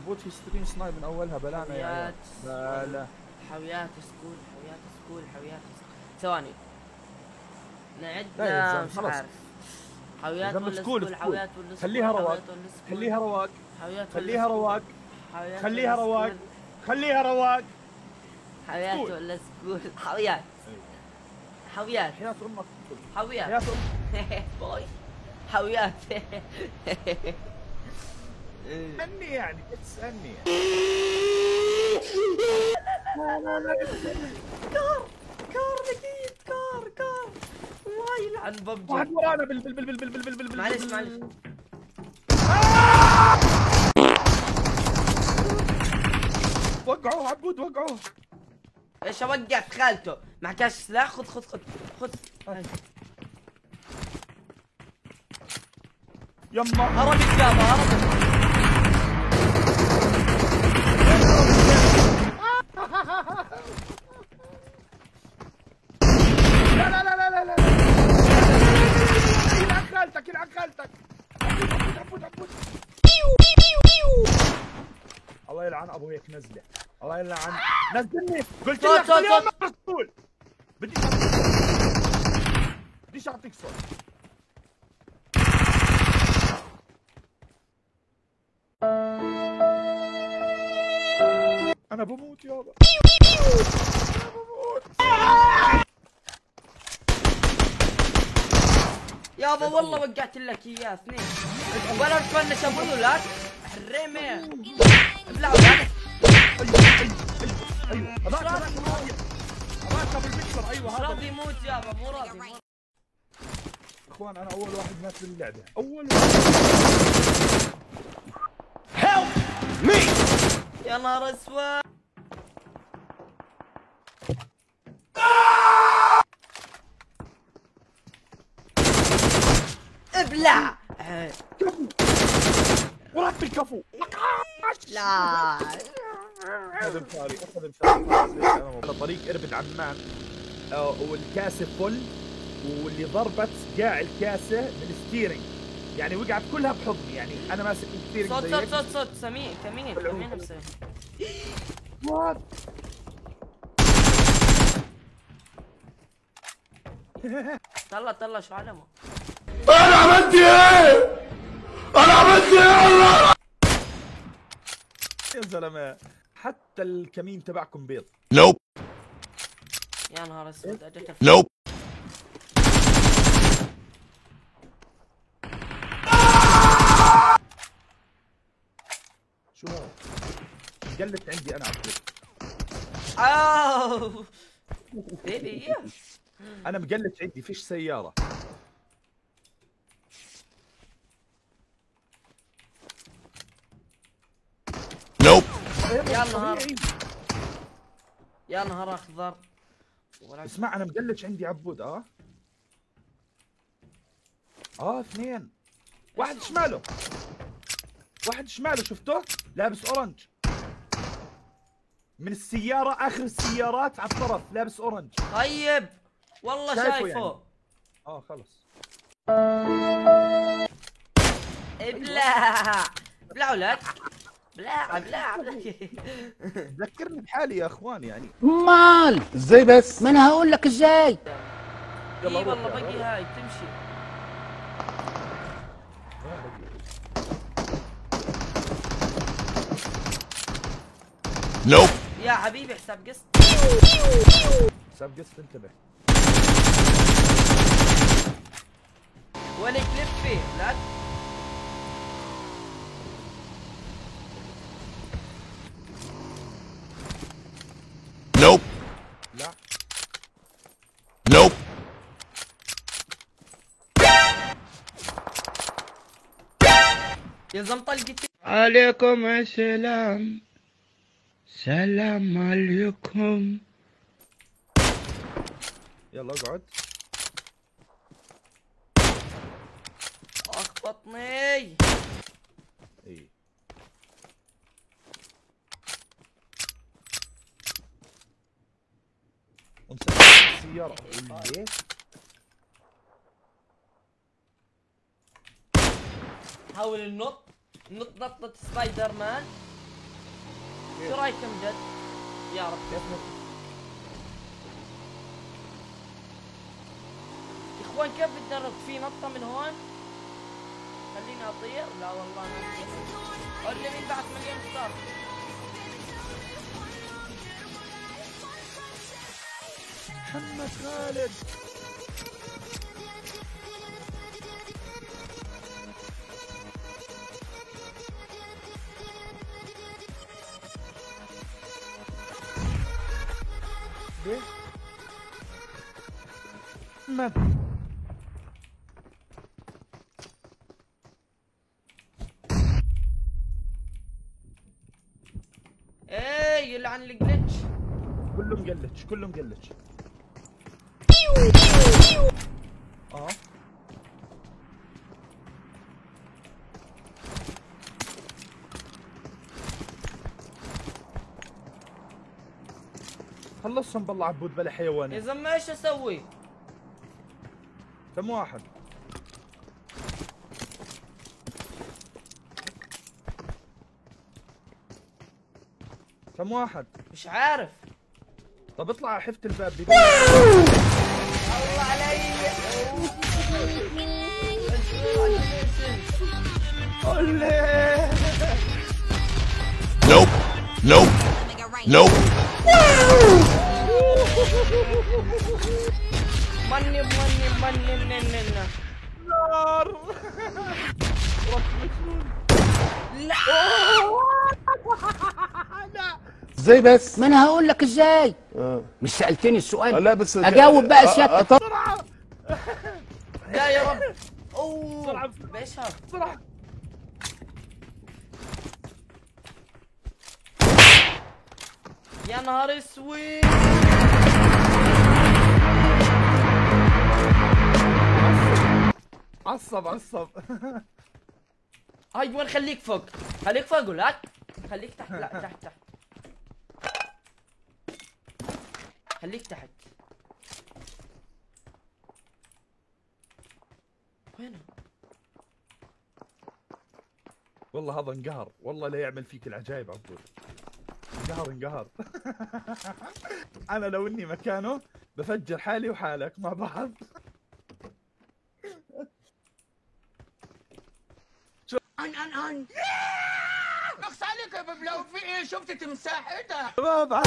في ستريم سنايب من أولها بلانا يا عيال. حاويات بلا. حاويات سكول حاويات سكول حاويات سكول. ثواني. نعد مش خلاص. عارف. حاويات زلمة ولا سكول،. حاويات ولا خليها رواق. خليها رواق. خليها؟ رواق. خليها رواق؟ خليها رواق. حاويات سكول. ولا سكول. حاويات حاويات حياة أمك. حاويات حياة أمك. حاويات تسألني يعني تسألني لا يعني. كار كار نقيب كار كار. الله يلعن ببجي. واحد ورانا بال بال بال بال بال بال بال معلش معلش. وقعوه عبود وقعوه. إيش اوقف خالته؟ ما كاش سلاح؟ خذ خذ خذ خذ. يما. هرب الجابه هرب هيك نزلة. الله يلعن نزلني! قلت لك اليوم. مسؤول بدي بديش أعطيك صوت. أنا بموت يابا. أنا بموت. يابا والله وقعت لك إياه اثنين. ولا تفنش ابو الولاد حريمة. أيوه. هذاك هذاك هذاك ابو المكسر. أيوه هذا. راضي يموت يابا مو راضي. إخوان أنا أول واحد مات في اللعبة. أول واحد. يا نهار أسود. ابلع. ورب الكفو. لا. هذا مثالي أخذ على طريق إربد عمان. آه، والكاسه فل واللي ضربت قاع الكاسه بالستيرنج. يعني وقعت كلها بحضني يعني أنا ماسك الستيرنج صوت. صوت صوت صوت. سمين كمين كمين نفسه. وات طلع طلع. شو علمه؟ يا زلمة. حتى الكمين تبعكم بيض. Nope. يا نهار أسود أجت Nope. شو هذا قلت عندي أنا عبود أوه. بيبي أنا مقلت عندي فيش سيارة Nope. يا نهار. يا نهار أخضر. اسمع أنا مقلتش عندي عبود آه؟ آه اثنين. واحد شماله. واحد شماله شفته لابس orange. من السيارة آخر السيارات على الطرف لابس orange. طيب. والله شايفه شايفه. يعني. آه خلص ابلع. ابلع أولاد ابلع ابلع ذكرني بحالي يا اخوان يعني. مال. إزاي بس. ما أنا هقول لك إزاي؟ يلا والله بقي روح. هاي تمشي. Nope. يا حبيبي حساب قسط. حساب قصة انتبه. وين كليبي لا Nope. لا Nope. عليكم السلام. سلام عليكم. يلا اقعد. اخبطني. إي. السيارة؟ حاول النط. نط نطة سبايدر مان شو رايكم جد؟ يا رب يا إخوان كيف نرد في نطة من هون؟ خليني أطير؟ لا والله ما أطير. قول لي مين بعت مليون ستار؟ محمد خالد محمد إيه يلعن الجلتش كله مقلتش كله مقلتش آه خلصهم بالله عبود بلا يا حيوانات. زلمه إيش أسوي؟ كم واحد؟ كم واحد؟ مش عارف. طب اطلع على حفة الباب بدون الله علي. Nope. Nope. Nope. مني مني مني مني نار إزاي بس. ما أنا هقول لك إزاي؟ مش سألتني السؤال. لا بس أجاوب بقى آه، سيادتك آه، بسرعة لا يا رب. أوه. إيش هذا؟ يا نهار أسود. عصب عصب أيوه خليك فوق؟ خليك فوق لا؟ خليك تحت لا تحت تحت. خليك تحت. وينه؟ والله هذا انقهر. والله لا يعمل فيك العجايب عبود. انقهر انقهر. أنا لو إني مكانه بفجر حالي وحالك مع بعض. ان ان ان اقص عليك يا ببلو في إيه؟ شفت تمساح؟ إيه ده؟ شباب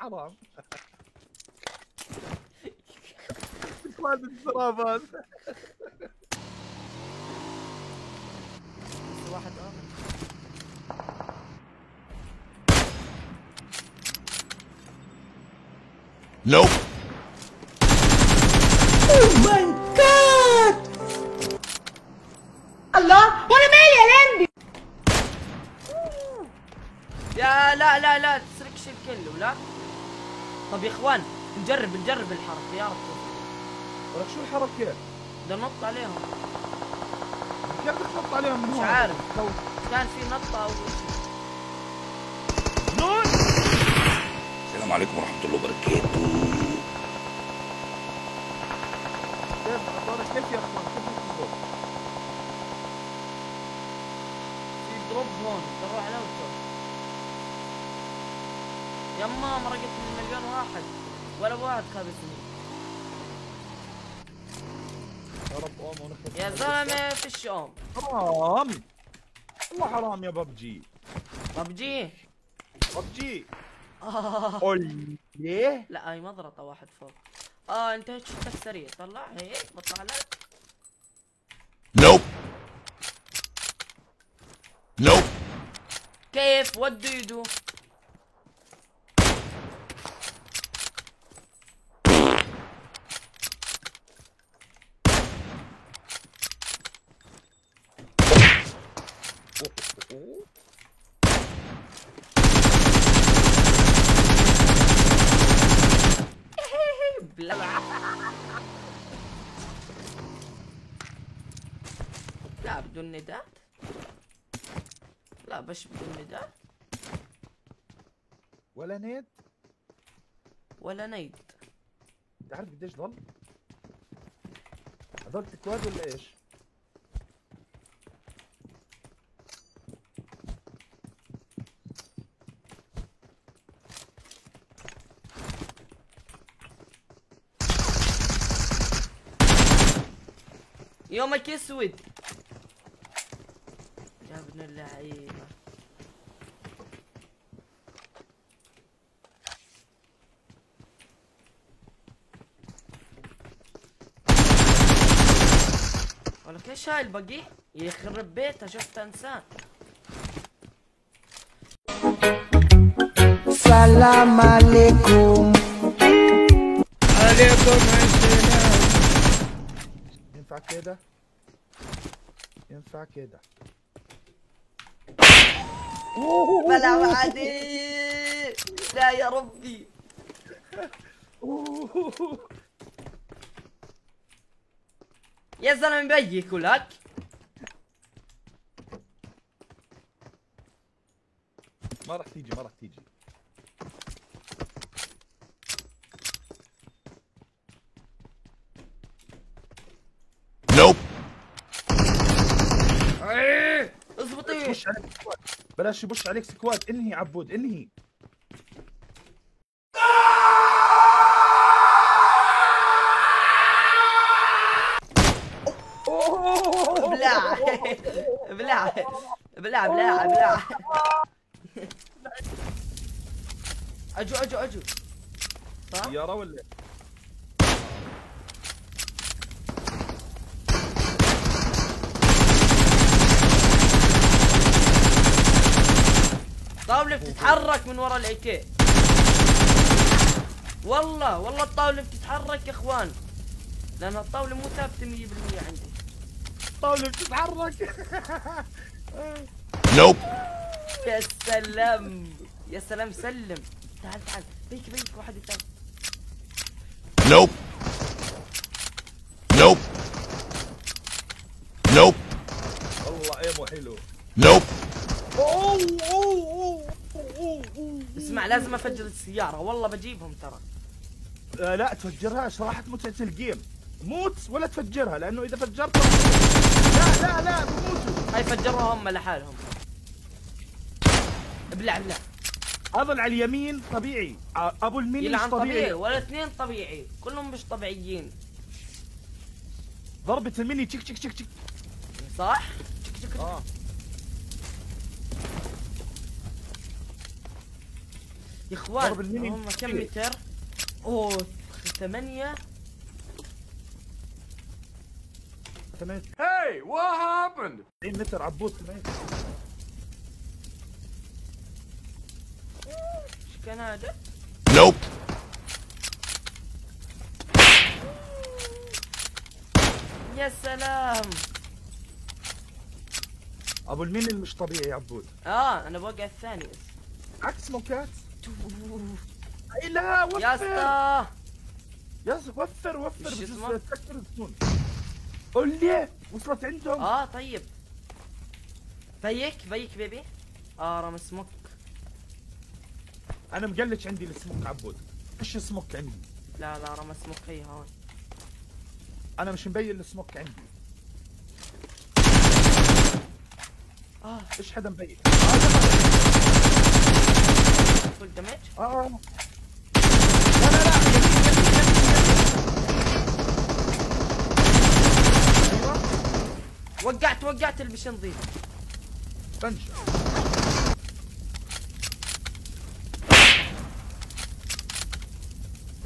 حرام. اخوان واحد آخر. Nope. يا لا لا لا تسرقش الكل ولا طب يا إخوان نجرب نجرب الحركة يا رب ولك شو الحركة؟ بدنا ننط عليهم كيف بتنط عليهم من مش؟ عارف. كان في نطة أو السلام عليكم ورحمة الله وبركاته. كيف أخبارك كيف يا أخوان؟ كيف الأمور؟ في دروب هون نروح على وجهه يما مرقت من مليون واحد ولا واحد خابسني يا رب ونخلص يا زلمة في الشوم حرام. والله حرام يا ببجي ببجي ببجي ليه؟ لا هاي مضرطة واحد فوق. آه أنت هيك شفتك سريع. طلع هيك بطلع لك. Nope. Nope. كيف؟ ودوا يدو لا بدون ندات لا بس بدون ندات ولا نيد ولا نيد انت عارف قديش ضل؟ هذول تكواد ولا إيش؟ يومك اسود يا ابن اللعيبة. ولك إيش هاي البقي يخرب بيته شفت إنسان. alaikum. عليكم السلام. ينفع كده؟ ينفع كده. بلا عادي لا يا ربي. يا زلمة بيجيك ولك ما راح تيجي ما راح تيجي Nope. اضبطي بش عليك سكواد بلاش يبش عليك سكواد انهي عبود؟ انهي؟ بلع بلع بلع بلع بلع أجو أجو أجو. صح؟ سيارة ولا طاولة بتتحرك من ورا الاي والله والله الطاولة بتتحرك يا إخوان لأن الطاولة مو ثابتة 100% عندي طاولة بتتحرك Nope. يا سلام يا سلام سلم تعال تعال بيك بيك واحد ثاني Nope. Nope. Nope. والله إيمو حلو Nope. اسمع لازم أفجر السيارة. والله بجيبهم ترى. آه لا تفجرهاش راحت متعة الجيم. موت ولا تفجرها لأنه إذا فجرتها لا لا لا بموتوا. هاي فجروها هم لحالهم. ابلع ابلع اظل على اليمين طبيعي. آه، أبو يلعن طبيعي. طبيعي ولا اثنين طبيعي. كلهم مش طبيعيين. ضربة الميني تشك تشك تشك. تشك صح؟ آه. يا اخوان هم كم. متر؟ أوه ثمانية ثمانية Hey, what happened? 90 متر عبود ثمانية إيش كان هذا؟ Nope. يا سلام أبو الميني اللي مش طبيعي يا عبود آه أنا بوقع الثاني عكس موكات لا وفر. يا اسطى. يا اسطى وفر وفر. بس؟ تكتر الزون قول لي وصلت عندهم. آه طيب. فيك فيك بيبي. آه رمى سموك. أنا مقلش عندي السموك عبود. إيش سموك عندي؟ لا لا رمى سموك هي هون. أنا مش مبين السموك عندي. آه. إيش حدا مبين؟ فول دمج آه لا لا لا يمين يمين يمين أيوه. وقعت وقعت البش نظيف بنش.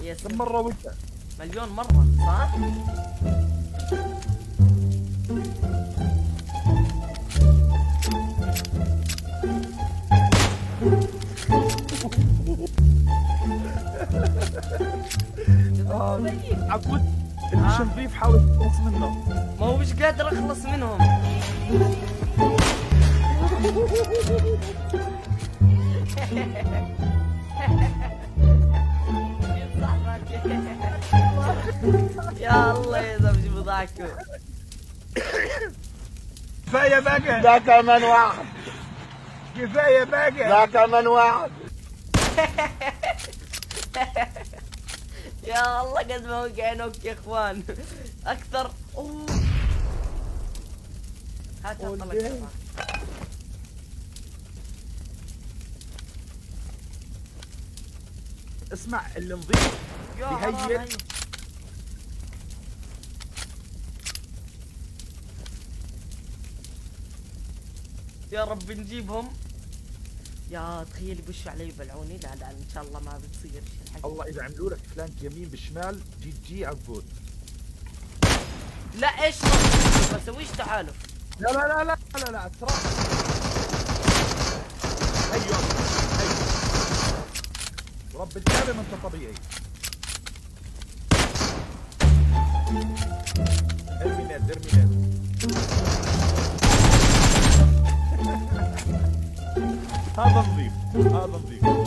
يا كم مرة وقع مليون مرة. صح؟ عبود المش نظيف حاول تخلص منه ما هو مش قادر أخلص منهم. يا الله يا زوجي بضاعكم كفاية بقى. ده كمان واحد. كفاية بقى. ده كمان واحد. يا الله قد ما وقع نوك يا إخوان. أكثر. أوه. هات اطلق اسمع اللي نظيف يهيئ يا رب نجيبهم. يا تخيل يبشوا علي يبلعوني. لا لا إن شاء الله ما بتصير الحق. الله اذا عملوا لك فلانك يمين بالشمال جي جي عبود لا إيش ما بسويش تعالف لا لا لا لا لا لا ترى. أيوه أيوه. رب الكعبه ما أنت طبيعي. ارمي ناد ارمي ناد هذا نظيف هذا نظيف